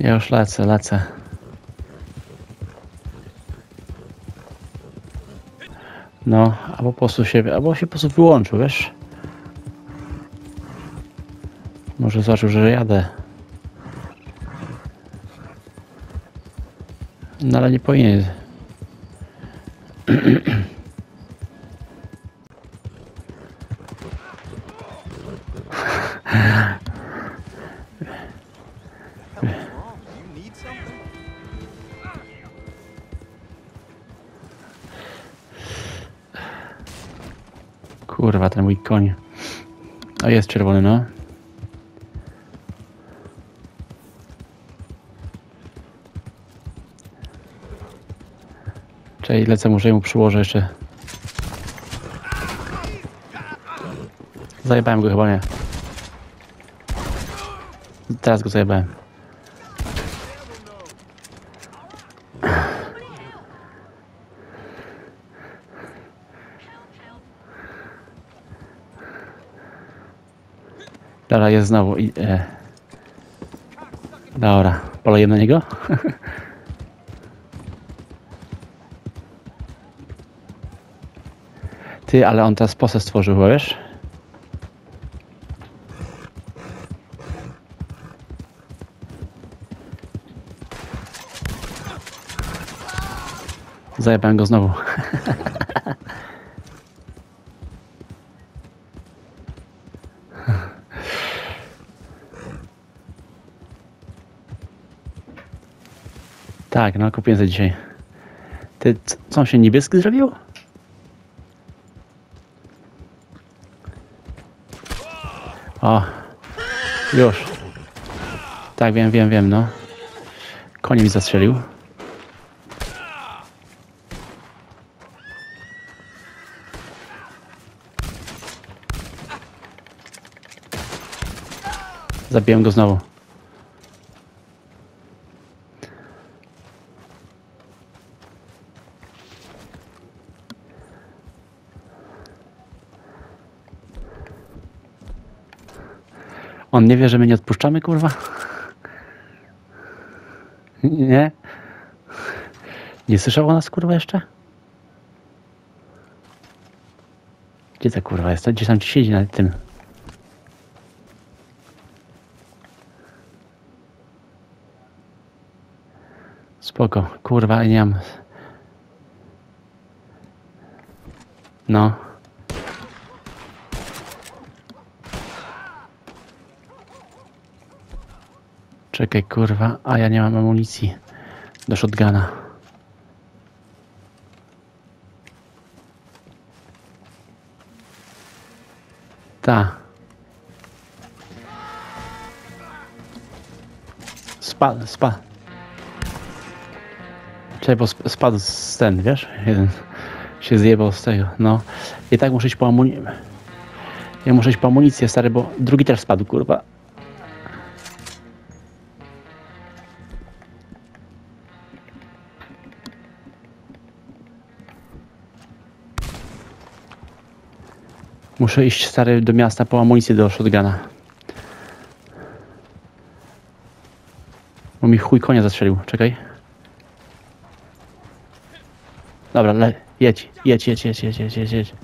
Ja już lecę, lecę. No, albo po prostu się, albo się po prostu wyłączył, wiesz? Może zobaczył, że jadę. No ale nie powinien. koń. O, jest czerwony, no. Czekaj, lecę, muszę mu przyłożę jeszcze. Zajebałem go chyba, nie. Teraz go zajebałem. Dobra, jest znowu. I, e. Dobra, poleję na niego. Ty, ale on teraz posę stworzył, wiesz? Zajebałem go znowu. Tak, no kupiłem za dzisiaj. Ty, co on się niebieski zrobił? O, już. Tak, wiem, wiem, wiem, no. Konie mi zastrzelił. Zabiłem go znowu. Nie wie, że my nie odpuszczamy, kurwa? Nie? Nie słyszał o nas, kurwa, jeszcze? Gdzie ta kurwa jest? Gdzieś tam ci siedzi na tym. Spoko, kurwa, nie mam. No. Czekaj, kurwa, a ja nie mam amunicji do shotguna. Ta. Spadł, spadł. Czekaj, bo sp- spadł z ten, wiesz? Jeden się zjebał z tego, no. I tak muszę iść po amunicję. Ja muszę iść po amunicję, stary, bo drugi też spadł, kurwa. Muszę iść stary do miasta po amunicję do shotguna. Bo mi chuj konia zastrzelił. Czekaj. Dobra, le, jedź, jedź, jedź, jedź, jedź, jedź, jedź,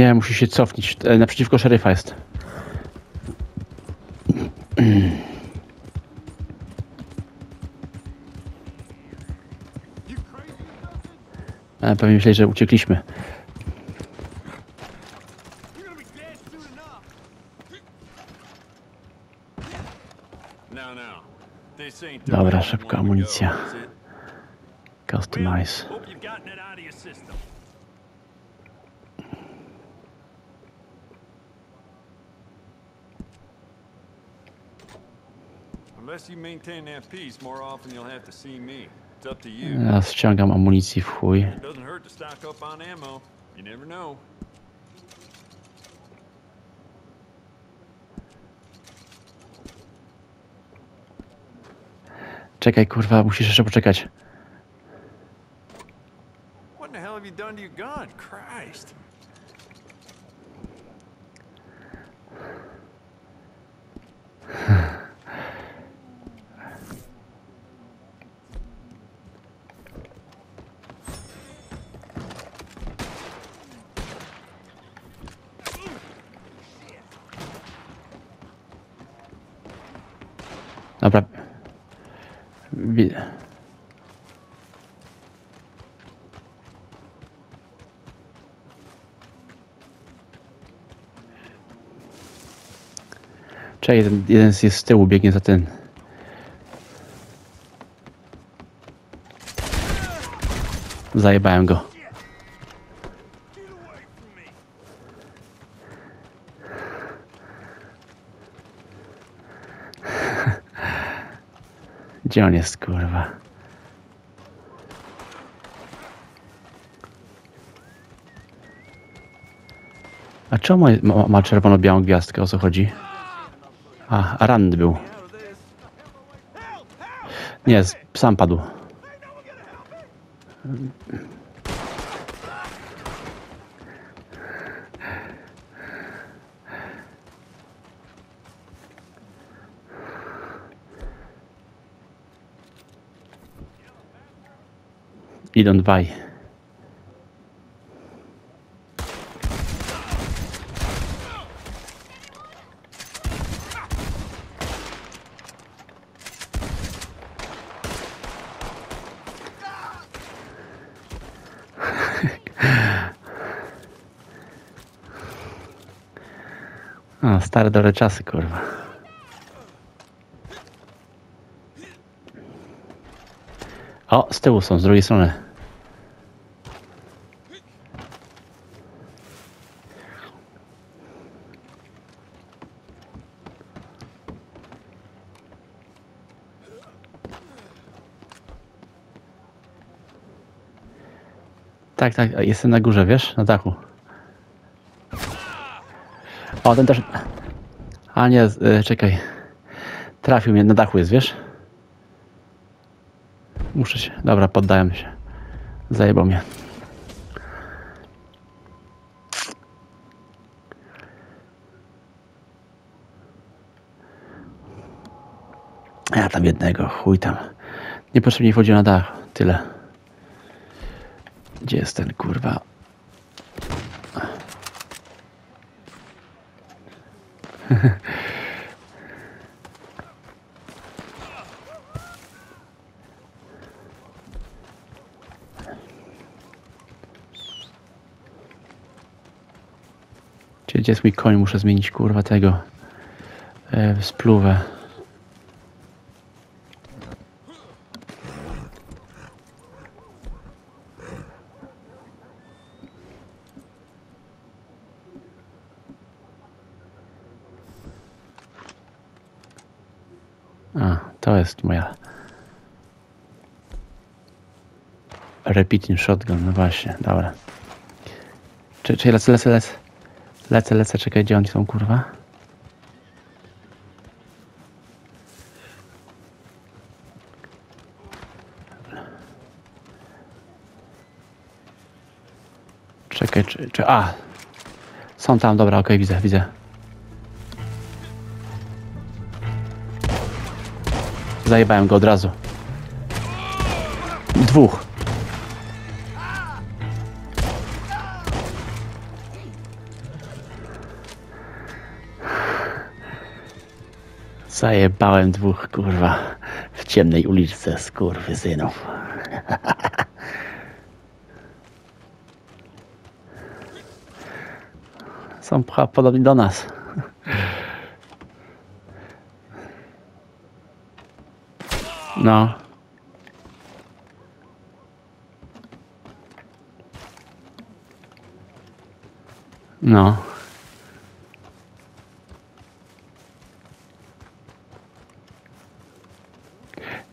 Nie, musi się cofnąć. E, Naprzeciwko szeryfa jest. E, Pewnie myśleli, że uciekliśmy. You're gonna be dead unless you maintain that peace, more often you'll have to see me. It's up to you. Ja, ściągam amunicji w chuj. It doesn't hurt to stock up on ammo. You never know. Czekaj, kurwa, musisz jeszcze poczekać. What in the hell have you done to your gun? Christ. Czekaj, jeden, jeden jest z tyłu, biegnie za ten. Zajebałem go. Gdzie on jest, kurwa? A czemu ma, czerwono-białą gwiazdkę? O co chodzi? A, a był. Nie, sam padł. Idą dwaj. O, stare dobre czasy, kurwa. O, z tyłu są, z drugiej strony. Tak, tak, jestem na górze, wiesz, na dachu. O, ten też. A nie, y, czekaj. Trafił mnie, na dachu jest, wiesz? Muszę się. Dobra, poddałem się. Zajebał mnie. Ja tam jednego, chuj tam. Niepotrzebnie wchodził na dach. Tyle. Gdzie jest ten kurwa? Gdzie, jest mój koń? Muszę zmienić kurwa tego. E, spluwę. A, to jest moja. Repeating shotgun, no właśnie, dobra. Czy, czy lecę, lecę, lecę. Lecę, lecę, czekaj, gdzie oni są, kurwa? Czekaj, czy, czy, a! Są tam, dobra, okej, widzę, widzę. Zajebałem go od razu. Dwóch. Zajebałem dwóch, kurwa, w ciemnej uliczce, skurwysynów. Są chyba podobni do nas. No. No.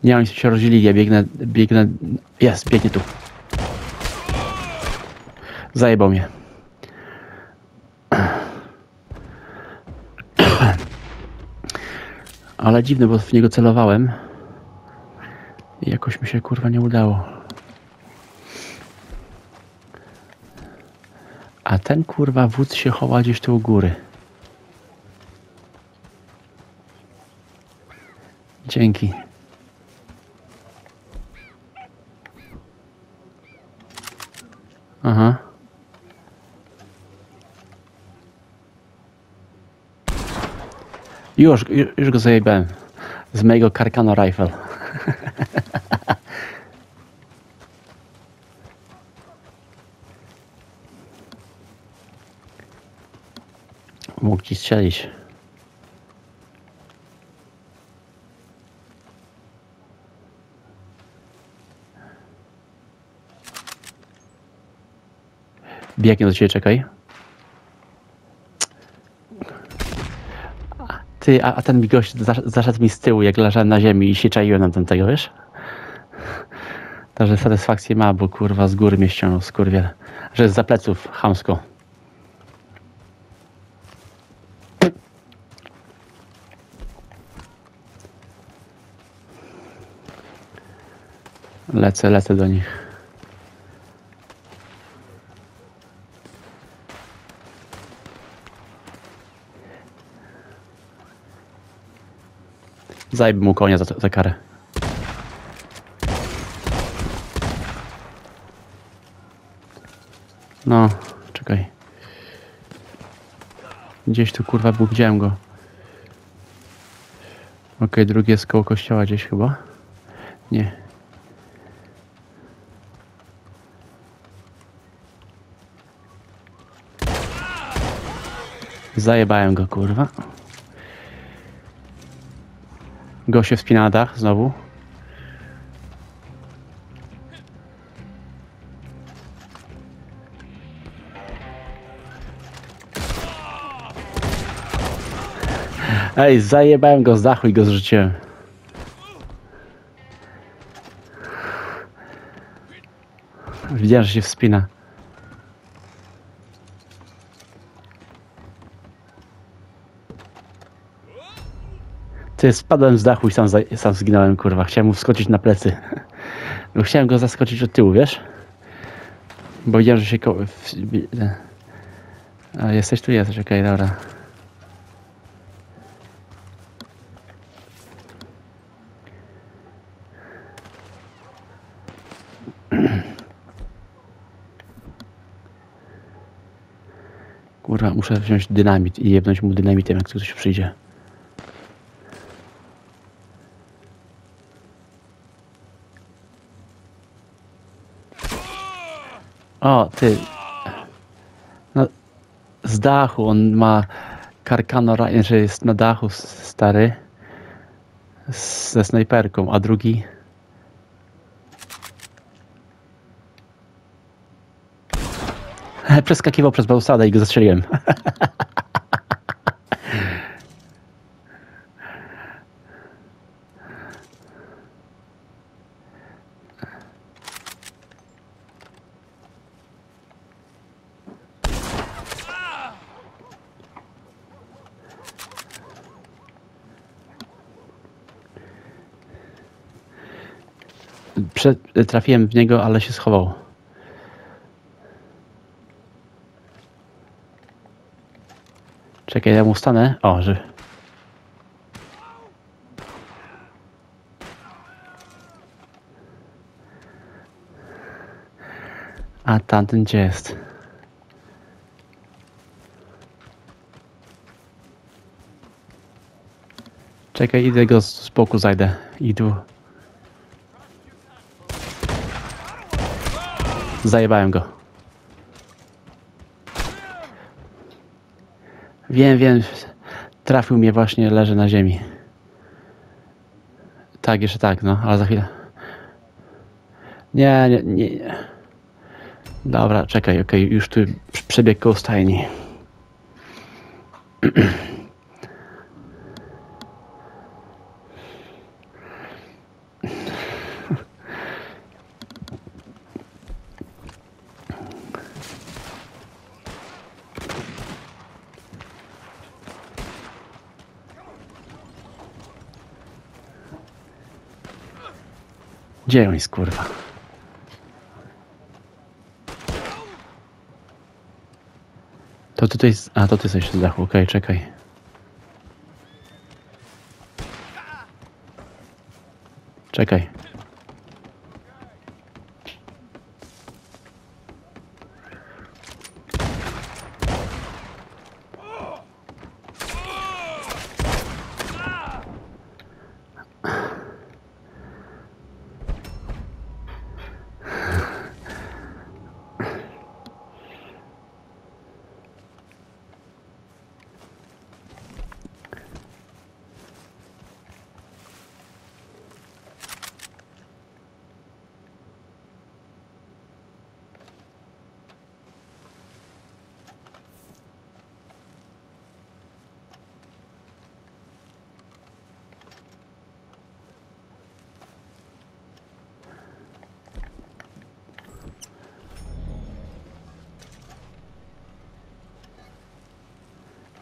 Nie, oni się rozdzielili, ja biegnę, biegnę, jest, biegnie tu. Zajebał mnie. Ale dziwne, bo w niego celowałem. I jakoś mi się kurwa nie udało. A ten kurwa wódz się chowa gdzieś tu u góry. Dzięki. Już, już, go zajebałem. Z mojego Carcano Rifle. Mógł ci strzelić. Biegnie do ciebie, czekaj. Ty, a, a ten mi gość zasz- zaszedł mi z tyłu, jak leżałem na ziemi i się czaiłem na tamtego, wiesz? Także satysfakcję ma, bo kurwa z góry mnie ściągnął, skurwiel. Że jest za pleców, chamsko. Lecę, lecę do nich. Zajmę mu konia za, za karę. No, czekaj. Gdzieś tu kurwa był, widziałem go. Okej, drugi jest koło kościoła gdzieś chyba. Nie. Zajebałem go, kurwa. Go się wspina na dach znowu. Ej, zajebałem go z dachu i go zrzuciłem. Widziałem, że się wspina. Ty, spadłem z dachu i sam, sam zginąłem, kurwa. Chciałem mu wskoczyć na plecy. Bo chciałem go zaskoczyć od tyłu, wiesz? Bo widziałem, że się ko... A, jesteś tu? Jesteś, okej, dobra. Kurwa, muszę wziąć dynamit i jebnąć mu dynamitem, jak ktoś przyjdzie. O, ty. No, z dachu on ma karkano, że jest na dachu stary ze snajperką, a drugi przeskakiwał przez balustradę i go zastrzeliłem. Prze- trafiłem w niego, ale się schował. Czekaj, ja mu stanę. O, że. A tamten gdzie jest? Czekaj, idę go z boku zajdę. I Zajebałem go. Wiem, wiem. Trafił mnie właśnie, leży na ziemi. Tak, jeszcze tak, no, ale za chwilę. Nie, nie, nie. Dobra, czekaj, okej, już tu przebieg koło stajni. Gdzie on jest, kurwa? To tutaj. A, to ty jesteś z dachu, okej, czekaj. Czekaj.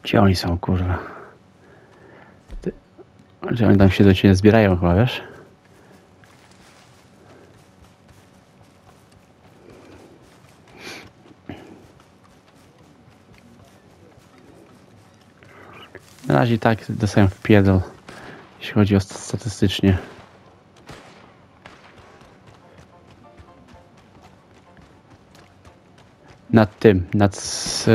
Gdzie oni są, kurwa? Ty... Gdzie oni tam się do ciebie zbierają chyba, wiesz? Na razie tak dostaję w pierdol, jeśli chodzi o st- statystycznie. Nad tym, nad... s-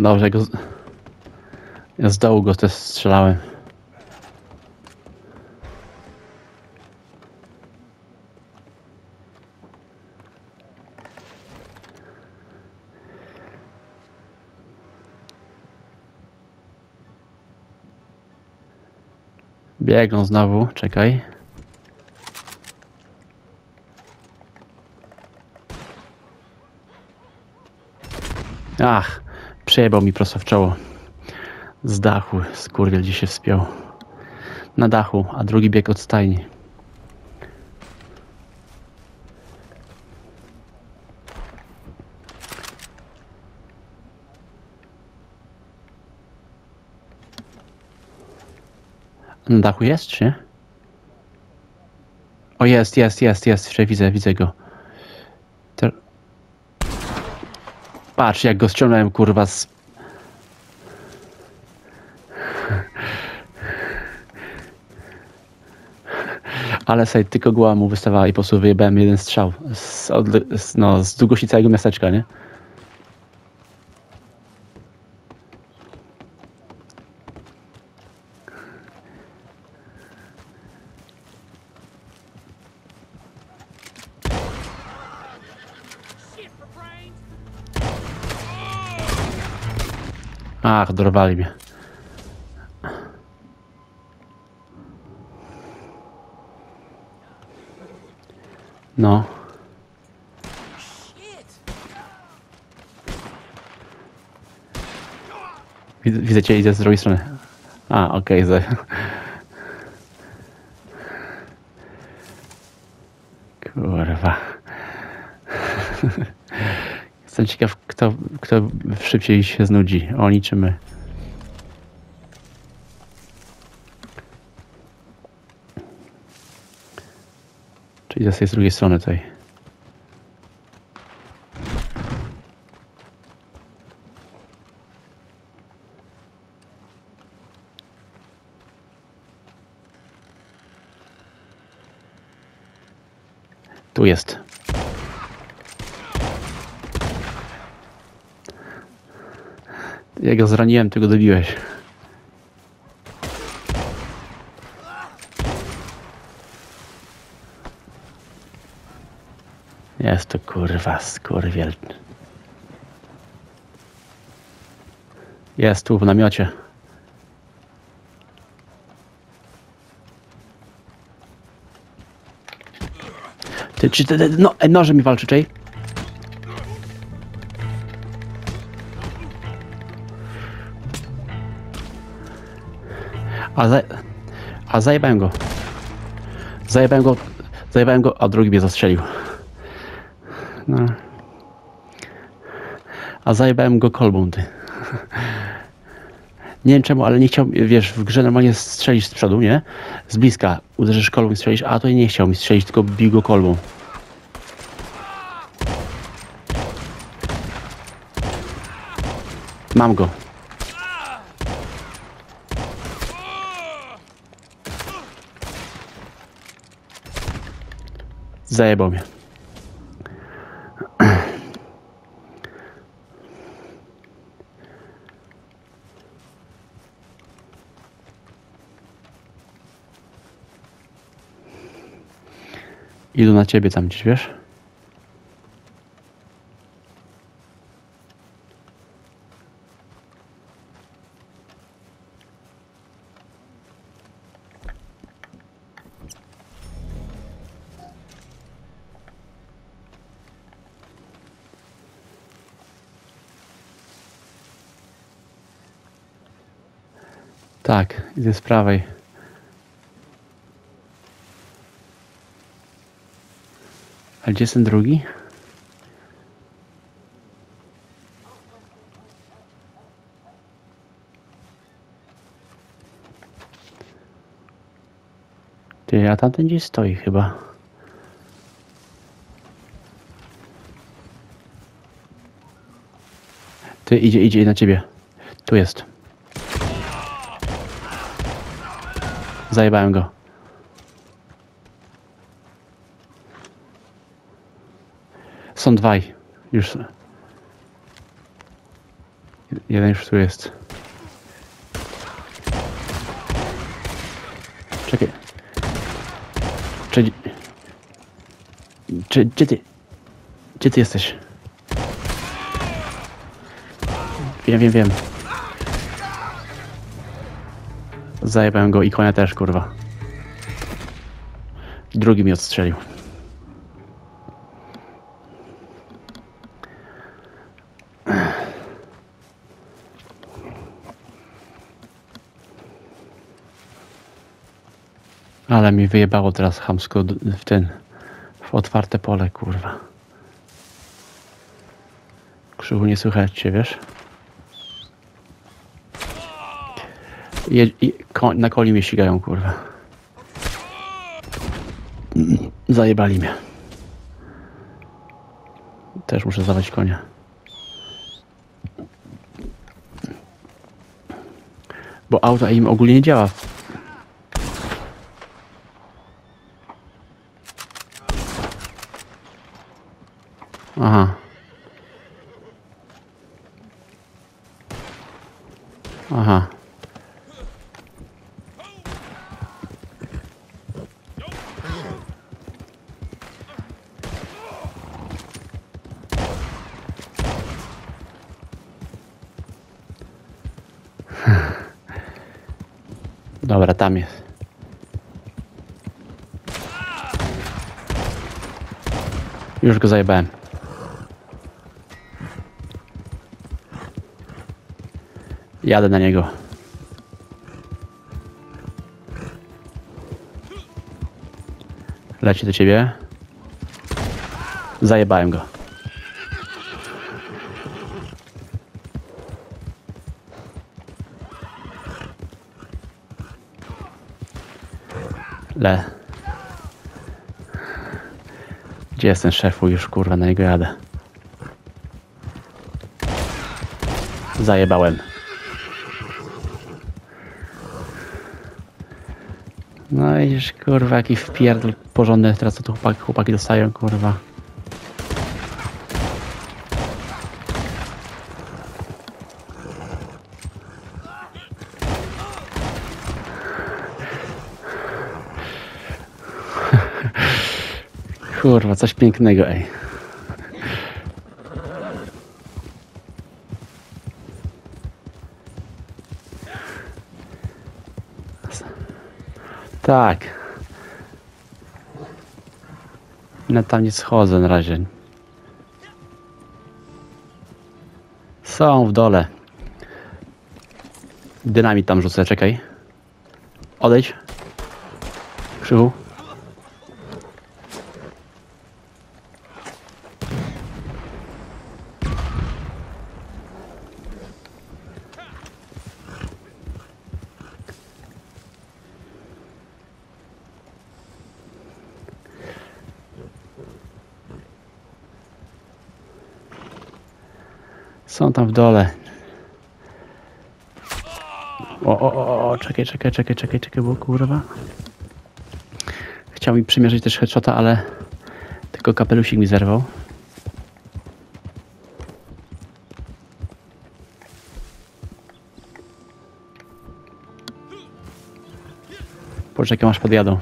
Dobrze, go z... Ja z dołu go też strzelałem. Biegną znowu, czekaj. Ach, przejebał mi prosto w czoło. Z dachu, skurwiel gdzie się wspiął. Na dachu, a drugi bieg od stajni. Na dachu jest, czy? O, jest, jest, jest, jest, jeszcze widzę, widzę go. Patrz, jak go ściągnąłem, kurwa, z... Ale sobie tylko głowa mu wystawała i po prostu wyjebałem jeden strzał z, od, z, no, z długości całego miasteczka, nie? Ach, dorwali mnie. No. Widzę, widzę cię, idę z drugiej strony. A, okej, okay, Kurwa. Jestem ciekaw, kto, kto szybciej się znudzi. Oni czy my? Czyli z tej z drugiej strony tutaj. Tu jest. Ja go zraniłem, ty go dobiłeś. Jest to kurwa skurwiel. Jest tu w namiocie. Ty, czy ty, no, e, nożem mi walczy? A, za, a zajebałem go. Zajebałem go, zajebałem go, a drugi mnie zastrzelił. No. A zajebałem go kolbą, ty. Nie wiem czemu, ale nie chciał, wiesz, w grze normalnie strzelisz z przodu, nie? Z bliska uderzysz kolbą i strzelisz, a to nie chciał mi strzelić, tylko bił go kolbą. Mam go. Zajebał mnie. Idą na ciebie tam gdzieś, wiesz? Tak, idę z prawej. A gdzie jest ten drugi? Ty, a tamten gdzieś stoi chyba. Ty, idzie, idzie na ciebie. Tu jest. Zajebałem go. Są dwaj. Już. Jeden już tu jest. Czekaj. Czy... Czy... Gdzie ty... Gdzie ty jesteś? Wiem, wiem, wiem. Zajebałem go i konia też, kurwa. Drugi mi odstrzelił. Ale mi wyjebało teraz chamsko d- w ten, w otwarte pole, kurwa. Krzychu nie słychać cię, wiesz? Je, ko, na koli mnie ścigają, kurwa. Zajebali mnie. Też muszę zawać konia. Bo auto im ogólnie nie działa. Aha. Aha. Dobra, tam jest. Już go zajebałem. Jadę na niego. Leci do ciebie. Zajebałem go. Gdzie jest ten szefu? Już kurwa na niego jadę. Zajebałem. No i już kurwa jaki wpierdol porządny teraz tu chłopaki, chłopaki dostają kurwa. Kurwa, coś pięknego, ej. Tak. No tam nie schodzę na razie. Są w dole. Dynamit tam rzucę, czekaj. Odejdź. Krzychu. Są tam w dole. O, o, o, o, czekaj, czekaj, czekaj, czekaj, czekaj, bo kurwa. Chciał mi przymierzyć też headshota, ale tylko kapelusik mi zerwał. Poczekaj, masz podjadą.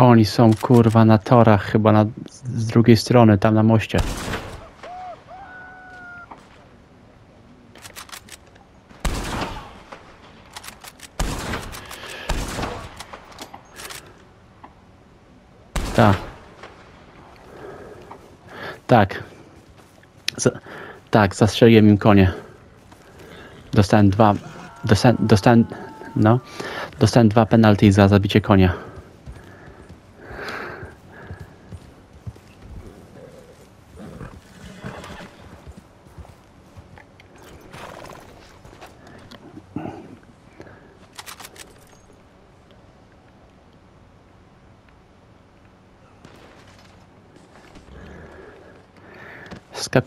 Oni są kurwa na torach, chyba na, z drugiej strony, tam na moście. Tak. Tak. Z, tak, zastrzeliłem im konie. Dostałem dwa. Dostałem, dostałem. No. Dostałem dwa penalty za zabicie konia.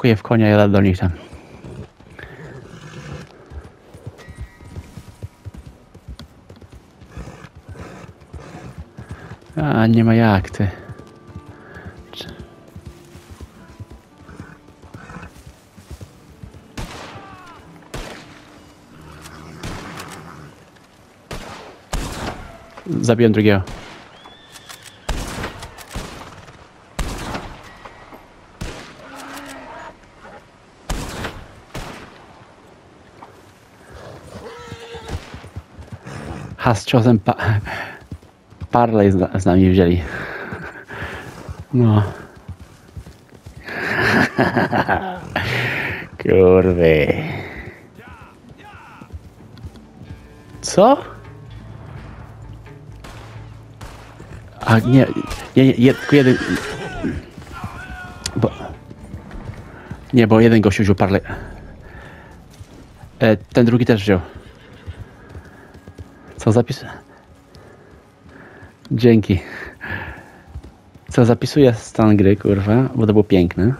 Skakuję w konia, jadę do nich tam. A, nie ma jak, ty. Zabiłem drugiego. Ha, z ciosem pa Parley z, z nami wzięli. No. Kurwy. Co? A nie, nie, nie tylko jeden. Bo, nie, bo jeden gościu wziął parley. E, ten drugi też wziął. Co zapis? Dzięki. Co zapisuję stan gry, kurwa, bo to było piękne.